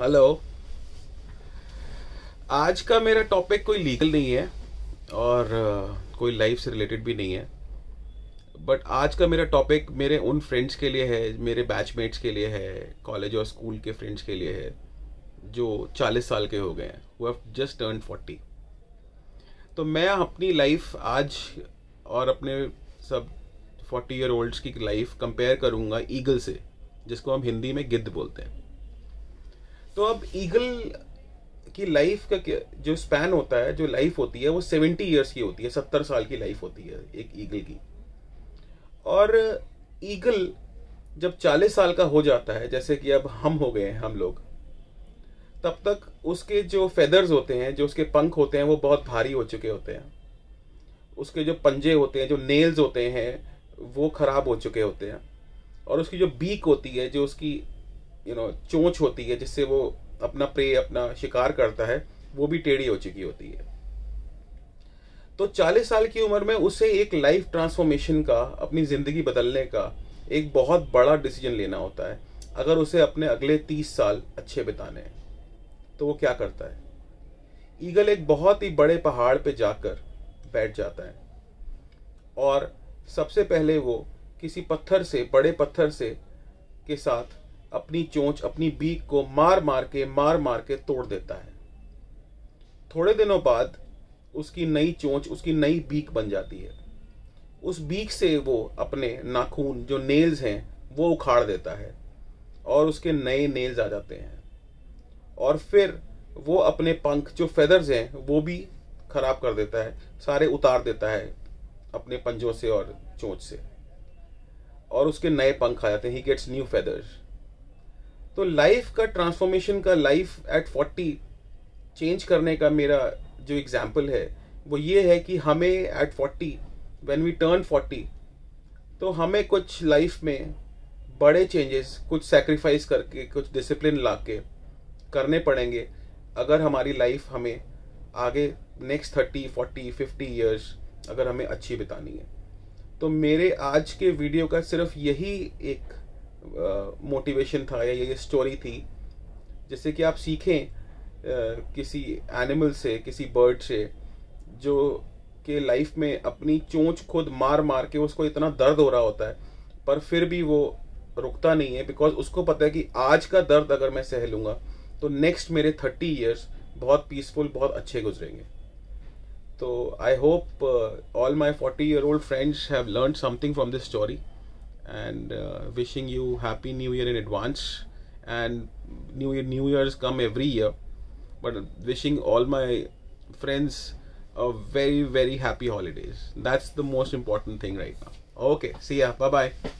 Hello आज का मेरा टॉपिक कोई लीगल नहीं है और कोई लाइफ से रिलेटेड भी नहीं है। बट आज का मेरा टॉपिक मेरे उन फ्रेंड्स के लिए है, मेरे बैचमेट्स के लिए है कॉलेज और स्कूल के फ्रेंड्स के लिए है, जो 40 साल के हो गए हैं वो हैव जस्ट टर्न 40 तो मैं अपनी लाइफ आज और अपने सब 40 ईयर ओल्ड्स की लाइफ कंपेयर करूँगा ईगल से, जिसको हम हिंदी में गिद्ध बोलते हैं। तो अब ईगल की लाइफ का जो स्पैन होता है, जो लाइफ होती है, वो सेवेंटी ईयर्स की होती है 70 साल की लाइफ होती है एक ईगल की। और ईगल जब 40 साल का हो जाता है, जैसे कि अब हम हो गए हैं हम लोग, तब तक उसके जो फेदर्स होते हैं, जो उसके पंख होते हैं, वो बहुत भारी हो चुके होते हैं। उसके जो पंजे होते हैं, जो नेल्स होते हैं, वो खराब हो चुके होते हैं। और उसकी जो बीक होती है, जो उसकी यू नो चोंच होती है, जिससे वो अपना प्रे, अपना शिकार करता है, वो भी टेढ़ी हो चुकी होती है। तो 40 साल की उम्र में उसे एक लाइफ ट्रांसफॉर्मेशन का, अपनी ज़िंदगी बदलने का एक बहुत बड़ा डिसीज़न लेना होता है, अगर उसे अपने अगले 30 साल अच्छे बिताने हैं। तो वो क्या करता है? ईगल एक बहुत ही बड़े पहाड़ पे जाकर बैठ जाता है। और सबसे पहले वो किसी पत्थर से, बड़े पत्थर से के साथ अपनी चोंच, अपनी बीक को मार मार के, मार मार के तोड़ देता है। थोड़े दिनों बाद उसकी नई चोंच, उसकी नई बीक बन जाती है। उस बीक से वो अपने नाखून, जो नेल्स हैं, वो उखाड़ देता है और उसके नए नेल्स आ जाते हैं। और फिर वो अपने पंख, जो फेदर्स हैं, वो भी खराब कर देता है, सारे उतार देता है अपने पंजों से और चोंच से। और उसके नए पंख आ जाते हैं ही गेट्स न्यू फेदर्स तो लाइफ का ट्रांसफॉर्मेशन का लाइफ एट फोर्टी चेंज करने का मेरा जो एग्ज़ाम्पल है, वो ये है कि हमें at forty when we turn forty तो हमें कुछ लाइफ में बड़े चेंजेस कुछ सेक्रीफाइस करके, कुछ डिसिप्लिन ला के करने पड़ेंगे, अगर हमारी लाइफ हमें आगे next thirty forty fifty years अगर हमें अच्छी बितानी है। तो मेरे आज के वीडियो का सिर्फ़ यही एक मोटिवेशन था या ये स्टोरी थी। जिससे कि आप सीखें किसी एनिमल से, किसी बर्ड से, जो के लाइफ में अपनी चोंच खुद मार मार के उसको इतना दर्द हो रहा होता है, पर फिर भी वो रुकता नहीं है बिकॉज़ उसको पता है कि आज का दर्द अगर मैं सह लूँगा तो नेक्स्ट मेरे थर्टी ईयर्स बहुत पीसफुल बहुत अच्छे गुजरेंगे। तो I hope all my forty year old friends have learn something from this story and uh, wishing you happy new year in advance. And new year new years come every year but wishing all my friends a very very happy holidays. That's the most important thing right now. Okay see ya. Bye bye